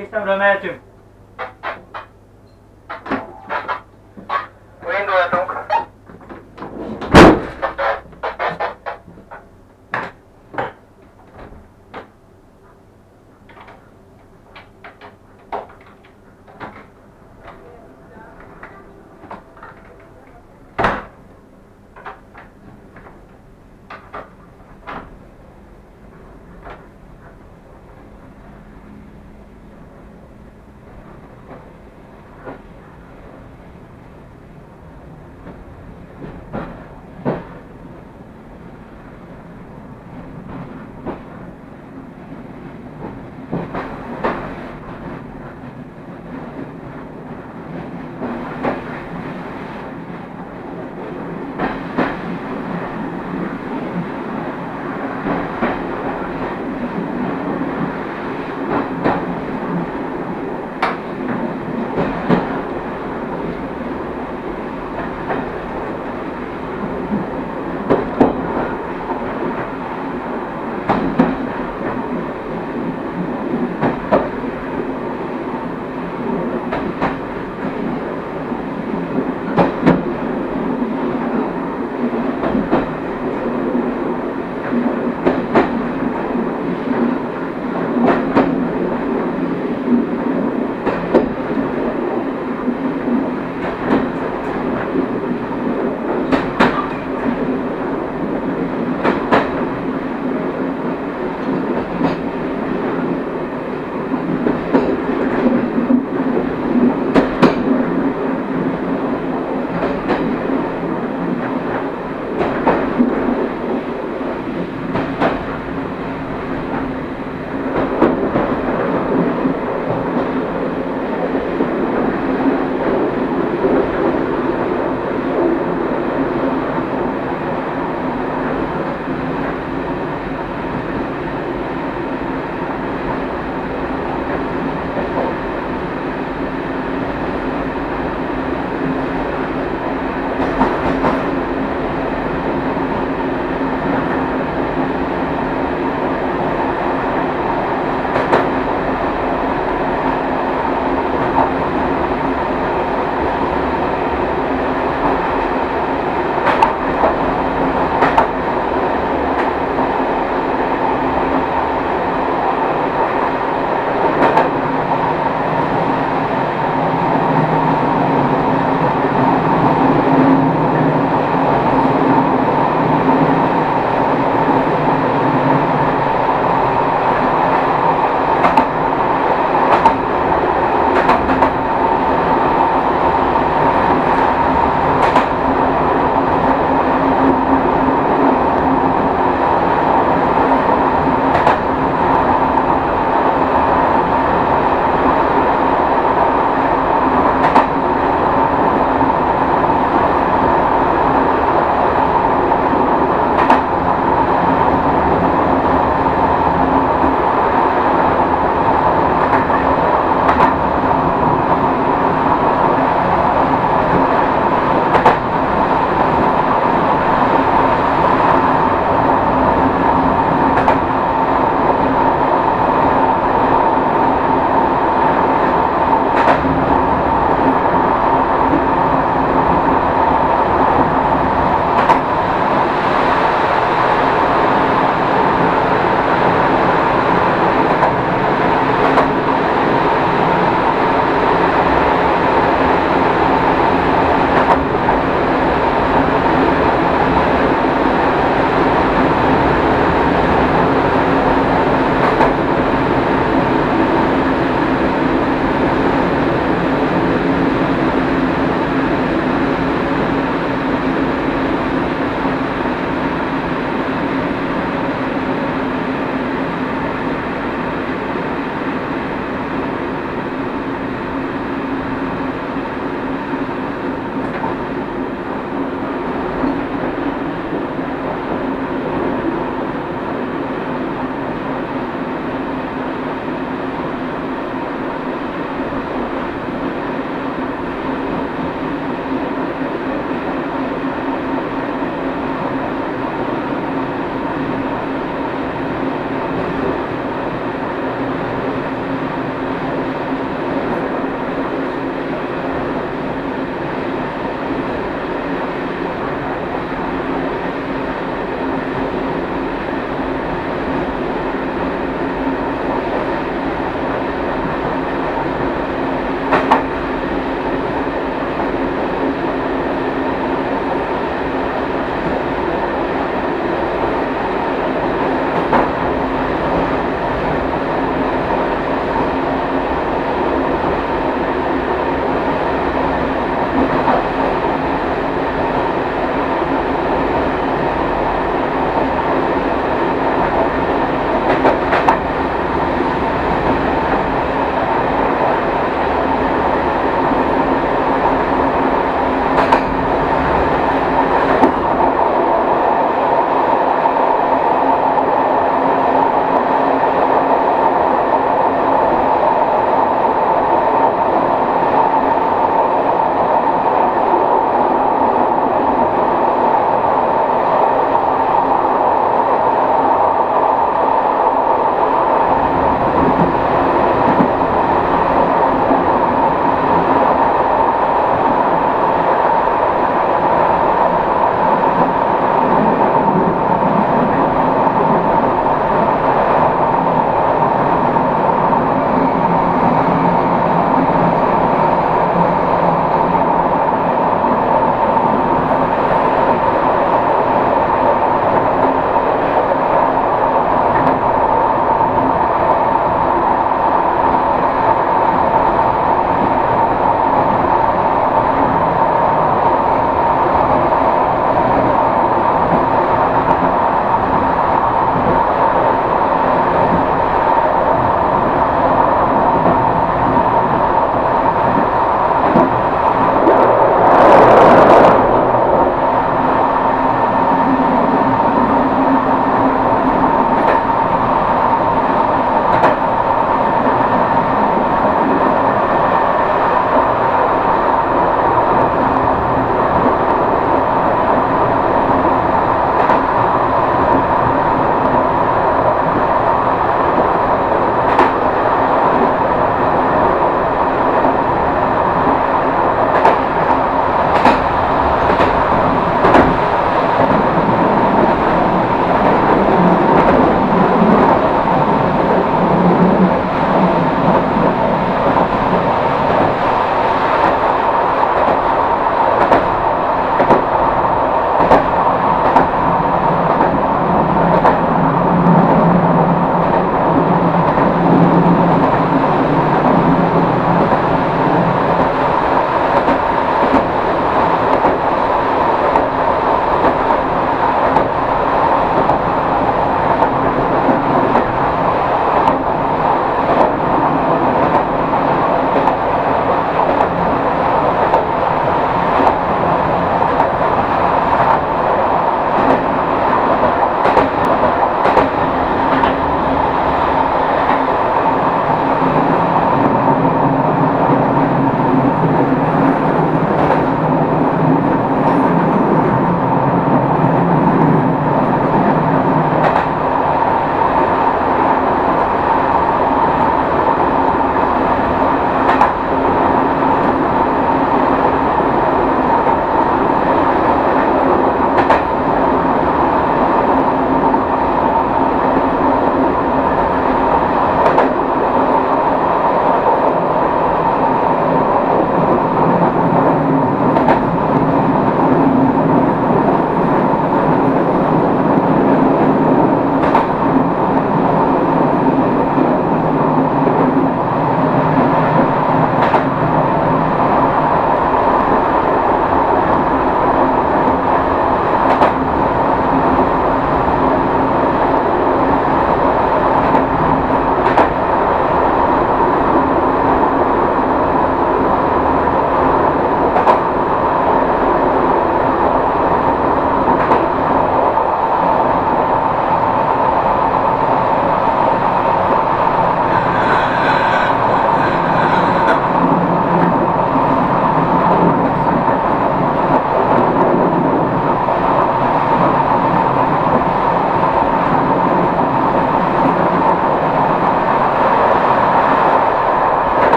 Jestem Rometum.